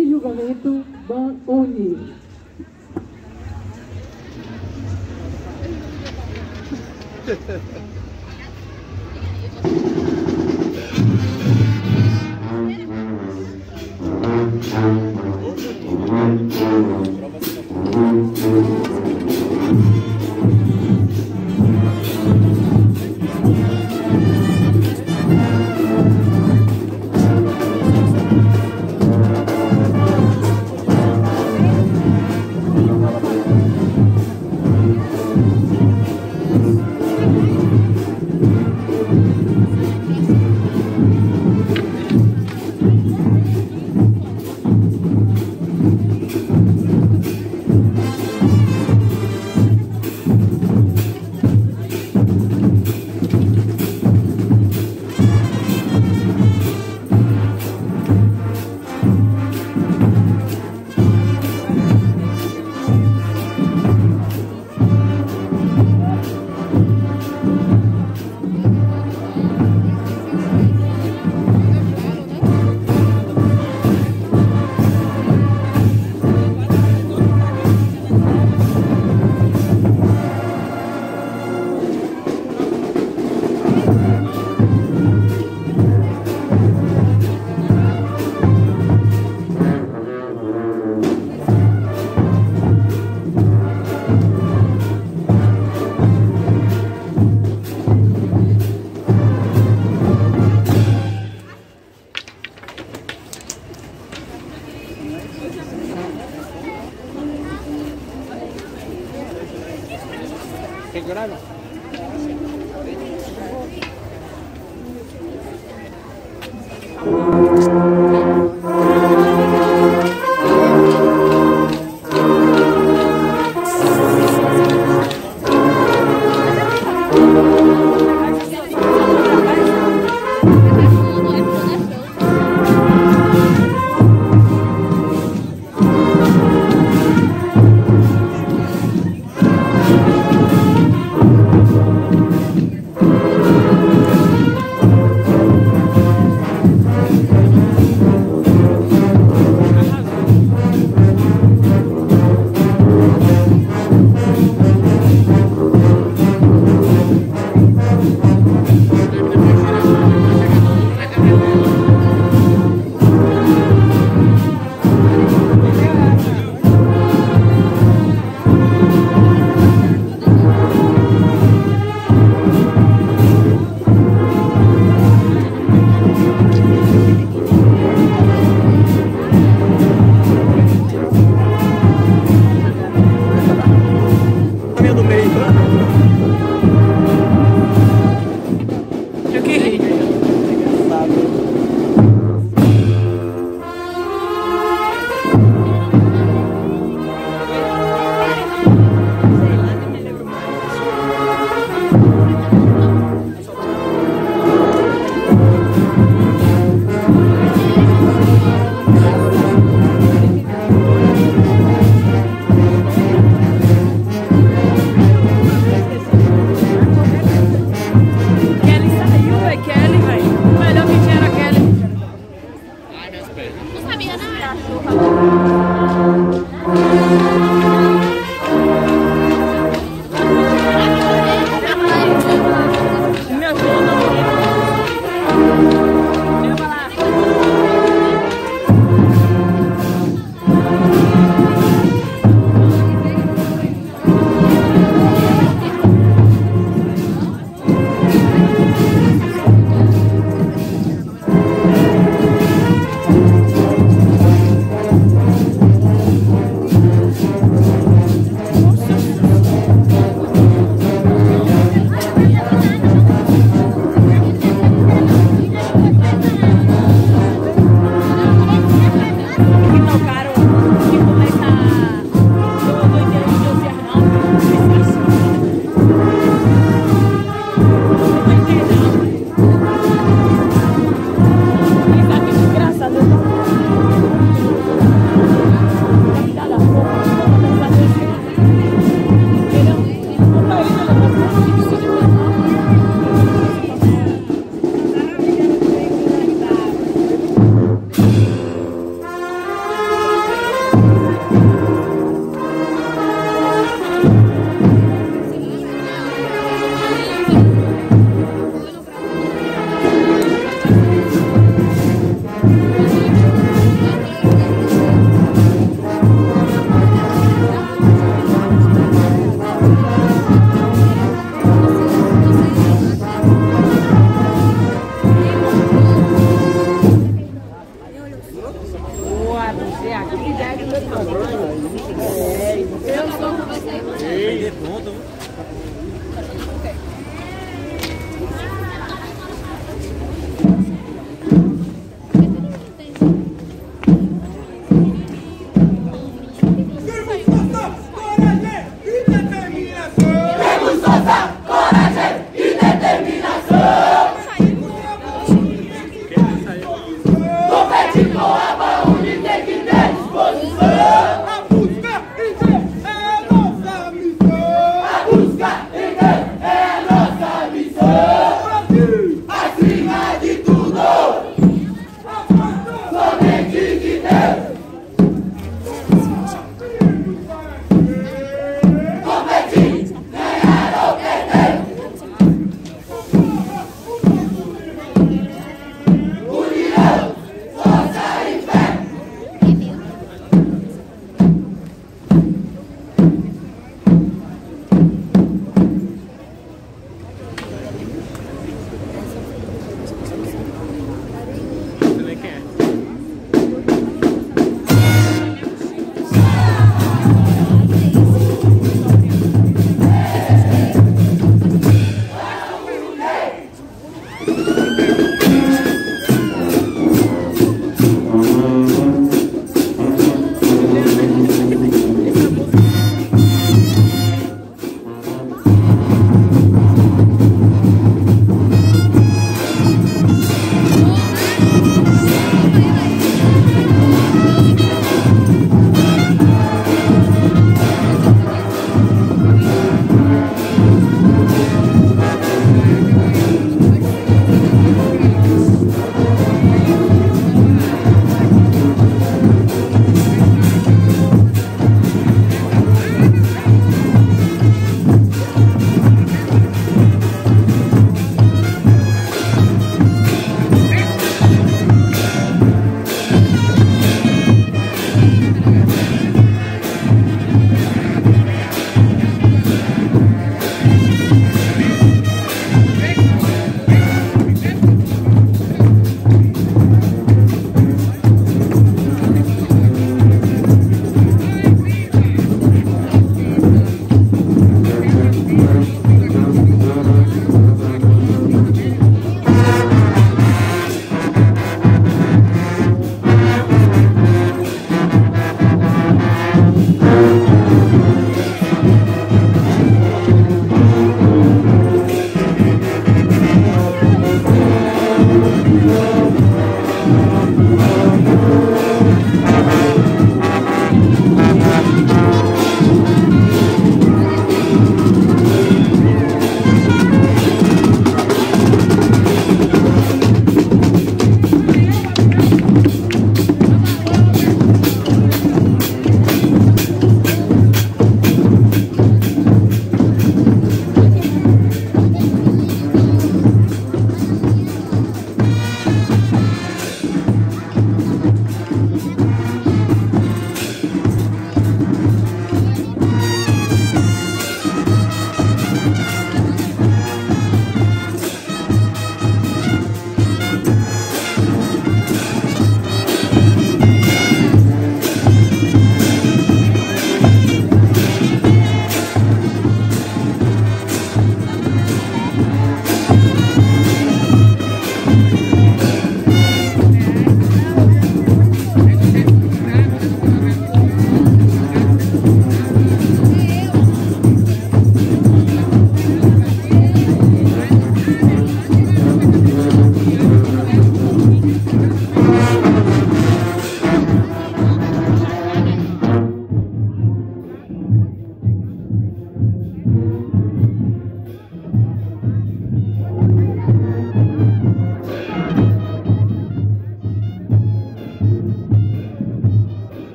e julgamento da UNE. Señorano. redondo.